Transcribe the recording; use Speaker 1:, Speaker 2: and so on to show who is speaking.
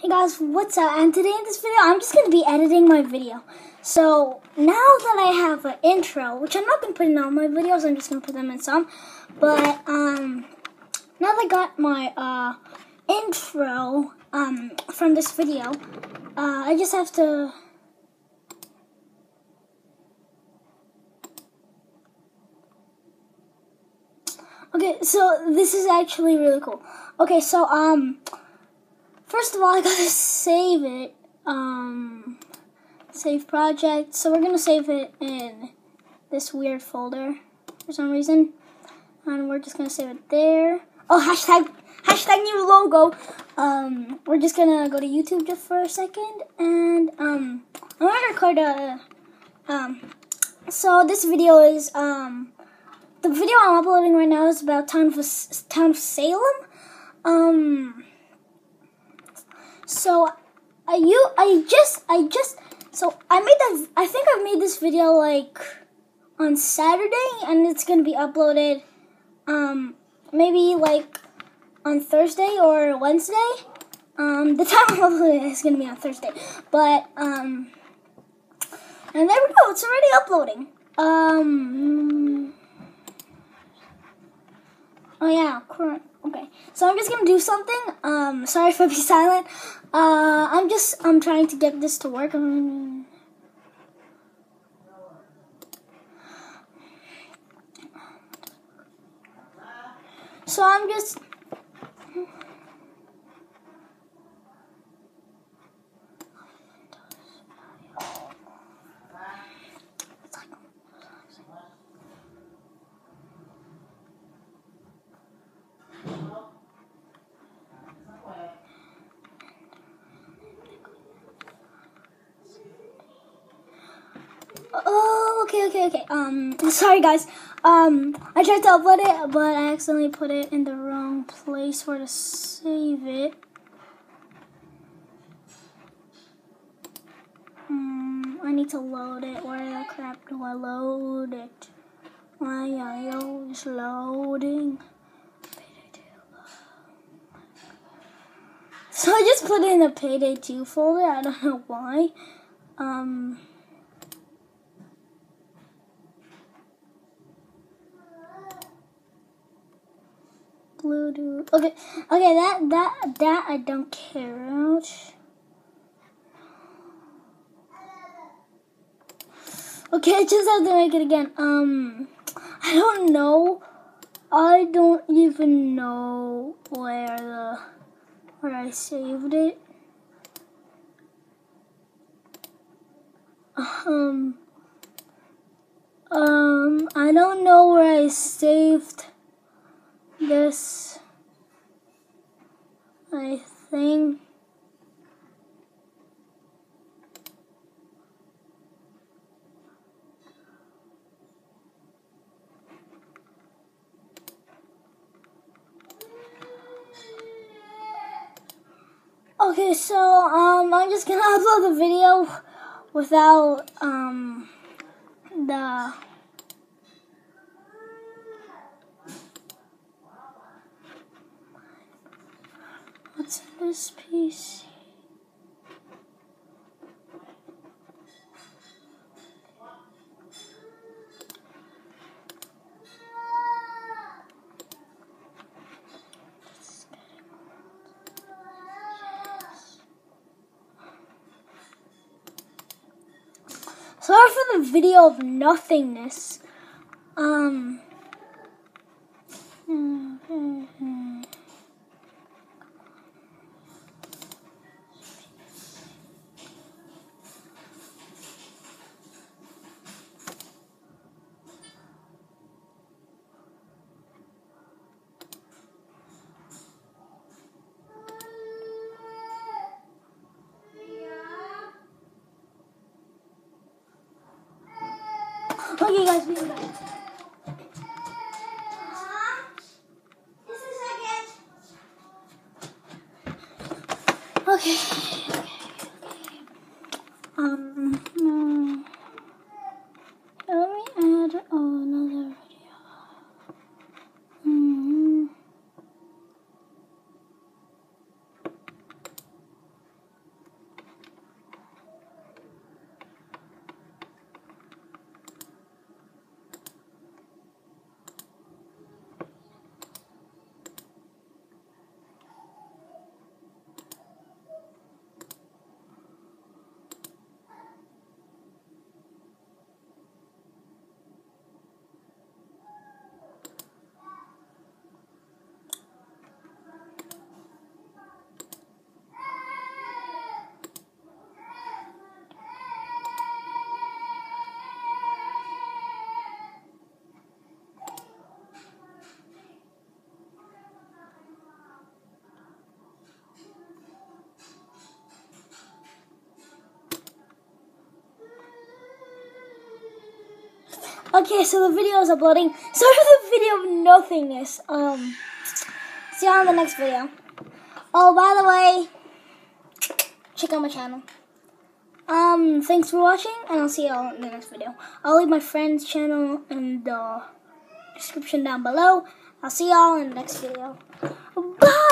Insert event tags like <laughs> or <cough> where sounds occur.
Speaker 1: Hey guys, what's up? And today in this video, I'm just going to be editing my video. So, now that I have an intro, which I'm not going to put in all my videos, I'm just going to put them in some. But, um, now that I got my, uh, intro, um, from this video, uh, I just have to... Okay, so this is actually really cool. Okay, so, um, first of all, I gotta <laughs> save it. Um, save project. So we're gonna save it in this weird folder for some reason. And we're just gonna save it there. Oh, hashtag, hashtag new logo. Um, we're just gonna go to YouTube just for a second. And, um, I'm gonna record a, um, so this video is, um, the video I'm uploading right now is about town of town of Salem. Um. So, I you I just I just so I made that I think I've made this video like on Saturday and it's gonna be uploaded um maybe like on Thursday or Wednesday. Um, the <laughs> time is gonna be on Thursday, but um, and there we go. It's already uploading. Um. Oh yeah, current. Okay, so I'm just gonna do something. Um, sorry for <laughs> being silent. Uh, I'm just I'm trying to get this to work. Um, so I'm just. Oh, okay, okay, okay. Um, sorry guys. Um, I tried to upload it, but I accidentally put it in the wrong place where to save it. Hmm, I need to load it. Where the crap do I load it? Why are you loading? So I just put it in the Payday 2 folder. I don't know why. Um. Bluetooth. Okay, okay, that that that I don't care about. Okay, I just have to make it again. Um, I don't know. I don't even know where the where I saved it. Um, um, I don't know where I saved this I think. Okay, so um I'm just gonna <laughs> upload the video without um the What's in this piece? Sorry for the video of nothingness. Um. Okay, guys, back. Okay. Um, no. Let me add another video. Mm -hmm. Okay, so the video is uploading. Sorry for the video of nothingness. Um, see you on the next video. Oh, by the way, check out my channel. Um, thanks for watching, and I'll see you all in the next video. I'll leave my friend's channel in the description down below. I'll see y'all in the next video. Bye!